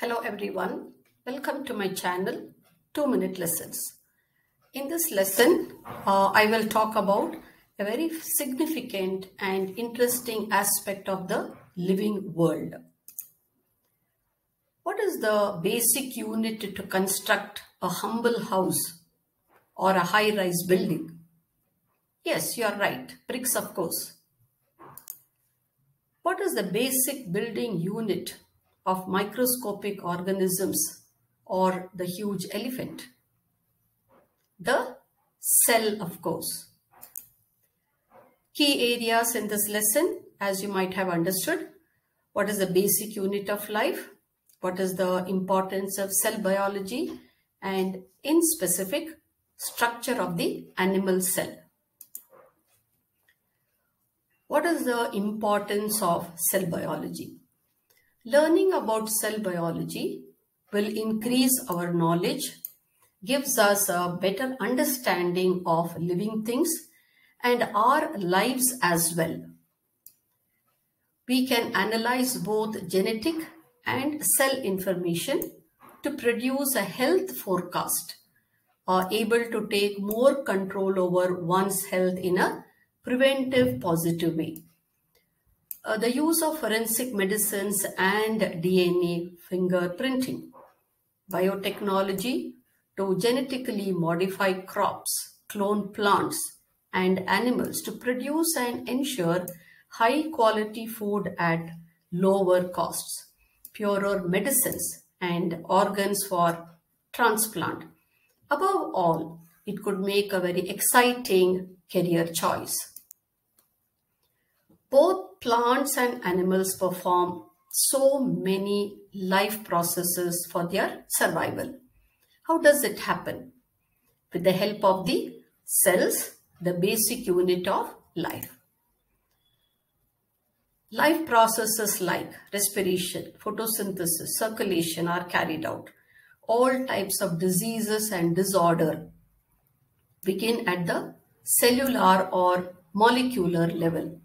Hello everyone, welcome to my channel 2 Minute Lessons. In this lesson, uh, I will talk about a very significant and interesting aspect of the living world. What is the basic unit to construct a humble house or a high rise building? Yes, you are right, bricks, of course. What is the basic building unit of microscopic organisms or the huge elephant? The cell, of course. Key areas in this lesson, as you might have understood, what is the basic unit of life? What is the importance of cell biology? And in specific, structure of the animal cell. What is the importance of cell biology? Learning about cell biology will increase our knowledge, gives us a better understanding of living things and our lives as well. We can analyze both genetic and cell information to produce a health forecast, or able to take more control over one's health in a preventive positive way. Uh, the use of forensic medicines and DNA fingerprinting, biotechnology to genetically modify crops, clone plants and animals to produce and ensure high quality food at lower costs, purer medicines and organs for transplant. Above all, it could make a very exciting career choice. Both plants and animals perform so many life processes for their survival. How does it happen? With the help of the cells, the basic unit of life. Life processes like respiration, photosynthesis, circulation are carried out. All types of diseases and disorder begin at the cellular or molecular level.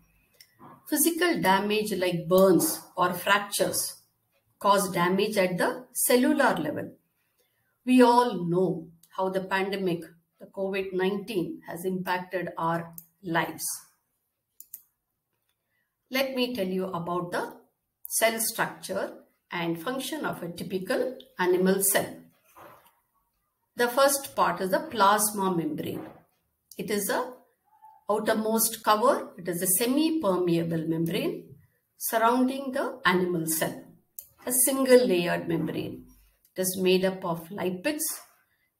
Physical damage like burns or fractures cause damage at the cellular level. We all know how the pandemic, the COVID-19 has impacted our lives. Let me tell you about the cell structure and function of a typical animal cell. The first part is the plasma membrane. It is a outermost cover. It is a semi-permeable membrane surrounding the animal cell. A single layered membrane. It is made up of lipids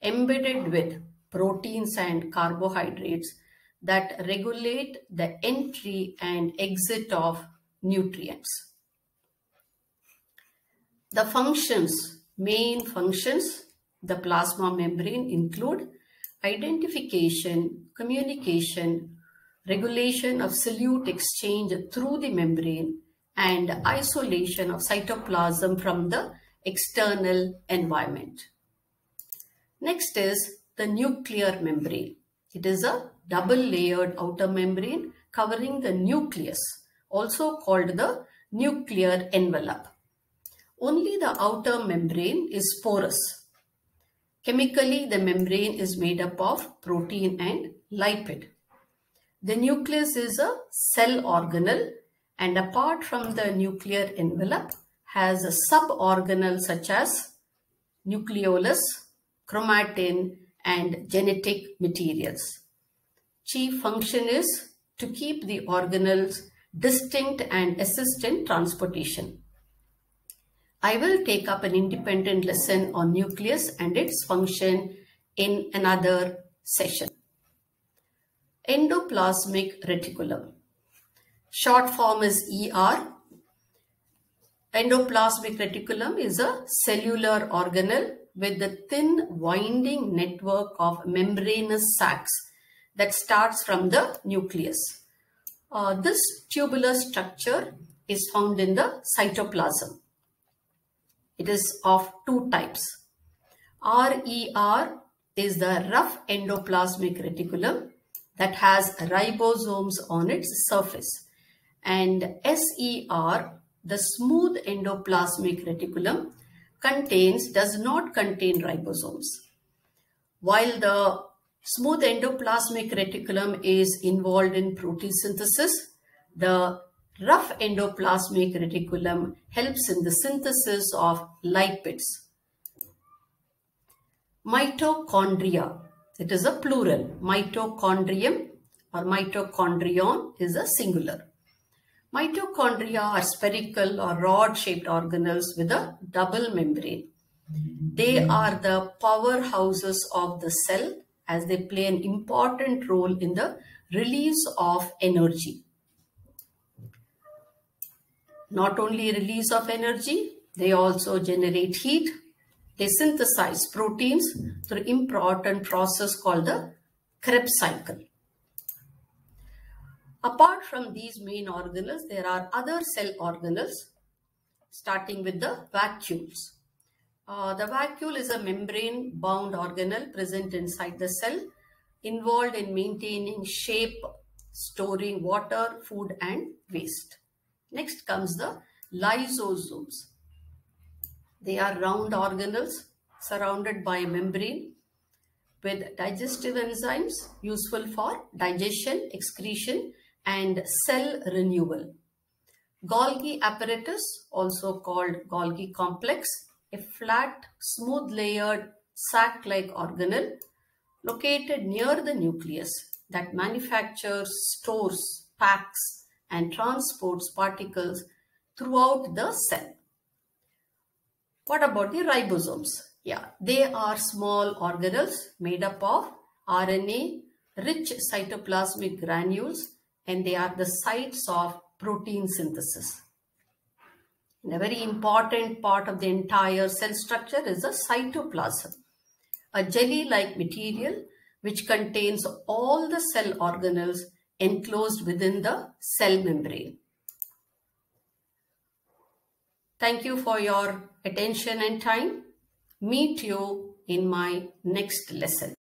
embedded with proteins and carbohydrates that regulate the entry and exit of nutrients. The functions, main functions, the plasma membrane include identification, communication, regulation of solute exchange through the membrane, and isolation of cytoplasm from the external environment. Next is the nuclear membrane. It is a double layered outer membrane covering the nucleus, also called the nuclear envelope. Only the outer membrane is porous. Chemically, the membrane is made up of protein and lipid. The nucleus is a cell organelle and apart from the nuclear envelope has a suborganelle such as nucleolus, chromatin and genetic materials. Chief function is to keep the organelles distinct and assist in transportation. I will take up an independent lesson on nucleus and its function in another session. Endoplasmic reticulum. Short form is ER. Endoplasmic reticulum is a cellular organelle with a thin winding network of membranous sacs that starts from the nucleus. Uh, this tubular structure is found in the cytoplasm. It is of two types. RER is the rough endoplasmic reticulum that has ribosomes on its surface and SER, the smooth endoplasmic reticulum contains, does not contain ribosomes. While the smooth endoplasmic reticulum is involved in protein synthesis, the rough endoplasmic reticulum helps in the synthesis of lipids. Mitochondria, it is a plural. Mitochondrium or mitochondrion is a singular. Mitochondria are spherical or rod-shaped organelles with a double membrane. They are the powerhouses of the cell as they play an important role in the release of energy. Not only release of energy, they also generate heat. They synthesize proteins through important process called the Krebs cycle. Apart from these main organelles, there are other cell organelles, starting with the vacuoles. Uh, the vacuole is a membrane-bound organelle present inside the cell, involved in maintaining shape, storing water, food and waste. Next comes the lysosomes. They are round organelles surrounded by a membrane with digestive enzymes useful for digestion, excretion and cell renewal. Golgi apparatus, also called Golgi complex, a flat, smooth layered sac-like organelle located near the nucleus that manufactures, stores, packs and transports particles throughout the cell. What about the ribosomes? Yeah, they are small organelles made up of RNA rich cytoplasmic granules and they are the sites of protein synthesis. And a very important part of the entire cell structure is the cytoplasm, a jelly-like material which contains all the cell organelles enclosed within the cell membrane. Thank you for your attention and time. Meet you in my next lesson.